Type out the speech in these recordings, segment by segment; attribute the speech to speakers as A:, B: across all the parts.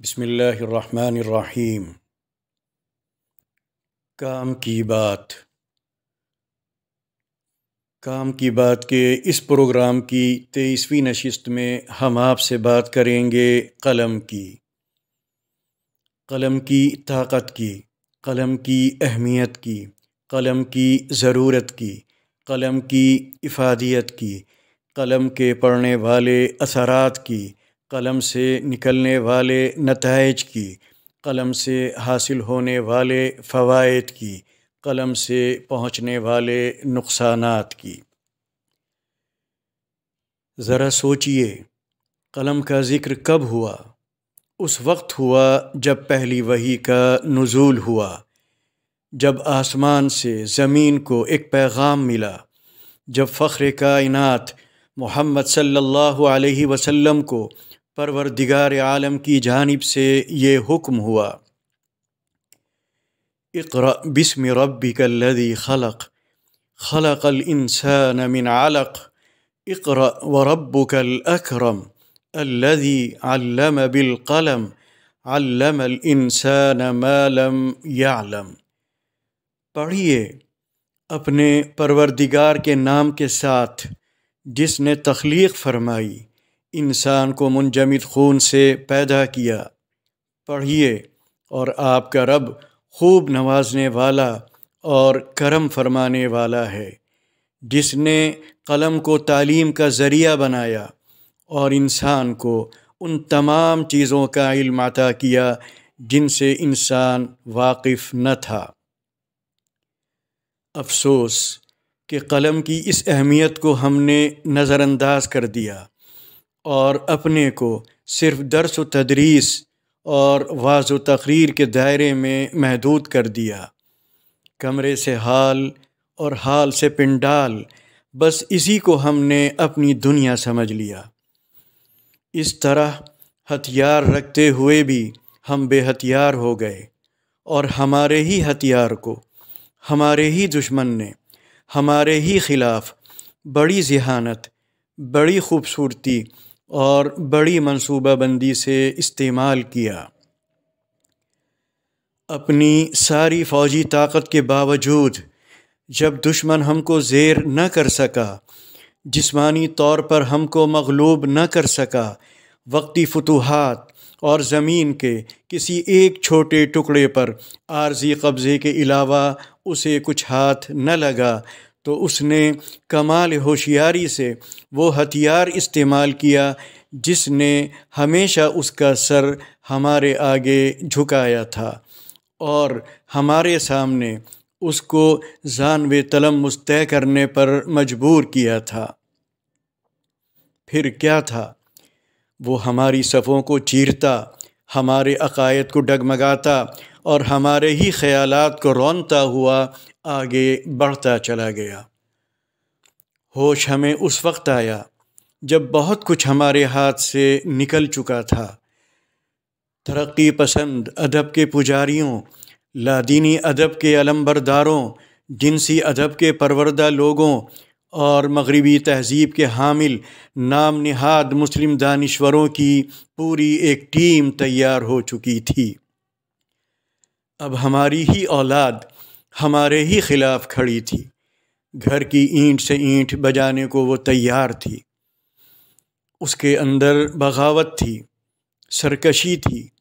A: बसमीम काम की बात। काम की बात के इस प्रोग्राम की तेईसवीं नशस्त में हम आपसे बात करेंगे कलम की। कलम की ताकत की, कलम की अहमियत की, कलम की ज़रूरत की, कलम की इफ़ादियत की, कलम के पढ़ने वाले असरात की कलम से निकलने वाले नतज की, कलम से हासिल होने वाले फ़वाद की, कलम से पहुँचने वाले नुकसान की। ज़रा सोचिए, कलम का ज़िक्र कब हुआ? उस वक्त हुआ जब पहली वही का नज़ूल हुआ, जब आसमान से ज़मीन को एक पैगाम मिला, जब फ़ख्र कायनात मोहम्मद सल्लल्लाहु अलैहि वसल्लम को परवरदिगार आलम की जानिब से ये हुक्म हुआ। इक़रा बिस्म रब्बिकल्लज़ी खलक़, खलक़ल इंसान मिन अलक़ इक़रा व रब्बुकल अकरम अल्लज़ी अल्लम बिल कलम अल्लमल इंसान मा लम यअलम पढ़िए अपने परवरदिगार के नाम के साथ जिसने तख्लीक फरमाई। इंसान को मुंजमद खून से पैदा किया। पढ़िए, और आपका रब खूब नवाजने वाला और करम फरमाने वाला है, जिसने कलम को तालीम का ज़रिया बनाया और इंसान को उन तमाम चीज़ों का इल्म अता किया, जिनसे इंसान वाकिफ़ न था। अफसोस कि कलम की इस अहमियत को हमने नज़रअंदाज कर दिया। और अपने को सिर्फ़ दरस व तदरीस और वाज तकरीर के दायरे में महदूद कर दिया। कमरे से हाल और हाल से पिंडाल, बस इसी को हमने अपनी दुनिया समझ लिया। इस तरह हथियार रखते हुए भी हम बेहथियार हो गए और हमारे ही हथियार को, हमारे ही दुश्मन ने, हमारे ही ख़िलाफ़ बड़ी जहानत, बड़ी खूबसूरती और बड़ी मनसूबाबंदी से इस्तेमाल किया। अपनी सारी फ़ौजी ताकत के बावजूद, जब दुश्मन हमको ज़ेर न कर सका, जिस्मानी तौर पर हमको मगलूब न कर सका, वक्ती फतूहत और ज़मीन के किसी एक छोटे टुकड़े पर आर्जी कब्ज़े के अलावा उसे कुछ हाथ न लगा तो उसने कमाल होशियारी से वो हथियार इस्तेमाल किया, जिसने हमेशा उसका सर हमारे आगे झुकाया था और हमारे सामने उसको जान तलम मुस्तय करने पर मजबूर किया था। फिर क्या था? वो हमारी सफ़ों को चीरता, हमारे अकायद को डगमगाता और हमारे ही ख्यालात को रौनता हुआ आगे बढ़ता चला गया। होश हमें उस वक्त आया जब बहुत कुछ हमारे हाथ से निकल चुका था। तरक्की पसंद अदब के पुजारियों, लादीनी अदब के अलम्बरदारों जिनसी अदब के परवरदा लोगों और मगरबी तहज़ीब के हामिल नाम नहाद मुस्लिम दानश्वरों की पूरी एक टीम तैयार हो चुकी थी। अब हमारी ही औलाद हमारे ही ख़िलाफ़ खड़ी थी। घर की ईंट से ईंट बजाने को वो तैयार थी। उसके अंदर बगावत थी, सरकशी थी,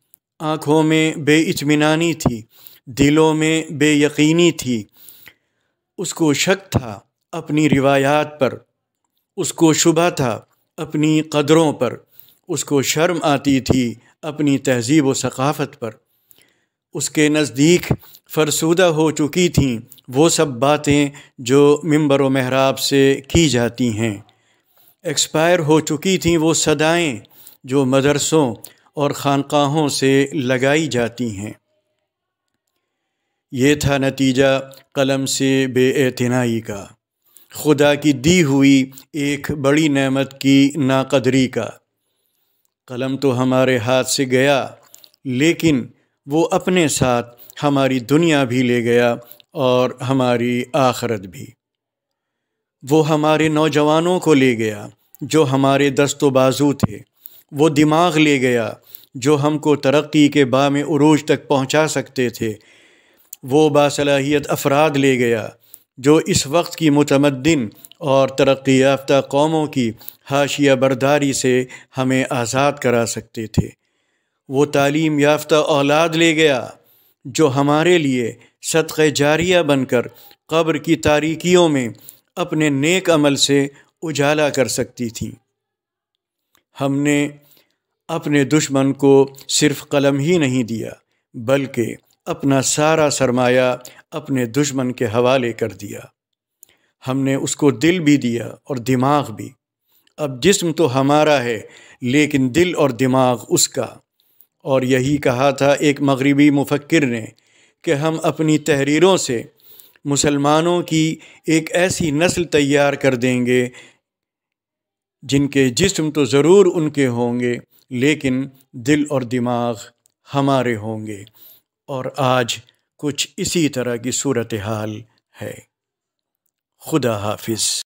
A: आँखों में बेइतमानी थी, दिलों में बेयकीनी थी। उसको शक था अपनी रिवायात पर, उसको शुबा था अपनी कदरों पर, उसको शर्म आती थी अपनी तहज़ीब व सकाफ़त पर। उसके नज़दीक फ़रसुदा हो चुकी थीं, वो सब बातें जो मंबर व महराब से की जाती हैं। एक्सपायर हो चुकी थीं वो सदाएँ जो मदरसों और ख़ानकाहों से लगाई जाती हैं। ये था नतीजा कलम से बेअतनाई का। खुदा की दी हुई एक बड़ी नेमत की नाकदरी का। कलम तो हमारे हाथ से गया, लेकिन वो अपने साथ हमारी दुनिया भी ले गया और हमारी आखरत भी। वो हमारे नौजवानों को ले गया, जो हमारे दस्तो बाजू थे। वो दिमाग ले गया, जो हमको तरक्की के बाम उरूज तक पहुँचा सकते थे। वो बासलाहियत अफराद ले गया, जो इस वक्त की मुतमद्दिन और तरक्की याफ्ता कौमों की हाशिया बरदारी से हमें आज़ाद करा सकते थे। वो तालीम याफ्ता औलाद ले गया, जो हमारे लिए सदक़ जारिया बनकर कब्र की तारीकियों में अपने नेक अमल से उजाला कर सकती थी। हमने अपने दुश्मन को सिर्फ़ कलम ही नहीं दिया, बल्कि अपना सारा सरमाया अपने दुश्मन के हवाले कर दिया। हमने उसको दिल भी दिया और दिमाग भी। अब जिस्म तो हमारा है, लेकिन दिल और दिमाग उसका। और यही कहा था एक मगरबी मुफक्र ने कि हम अपनी तहरीरों से मुसलमानों की एक ऐसी नस्ल तैयार कर देंगे, जिनके जिस्म तो ज़रूर उनके होंगे, लेकिन दिल और दिमाग हमारे होंगे। और आज कुछ इसी तरह की सूरत हाल है। खुदा हाफिज़।